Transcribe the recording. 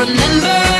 remember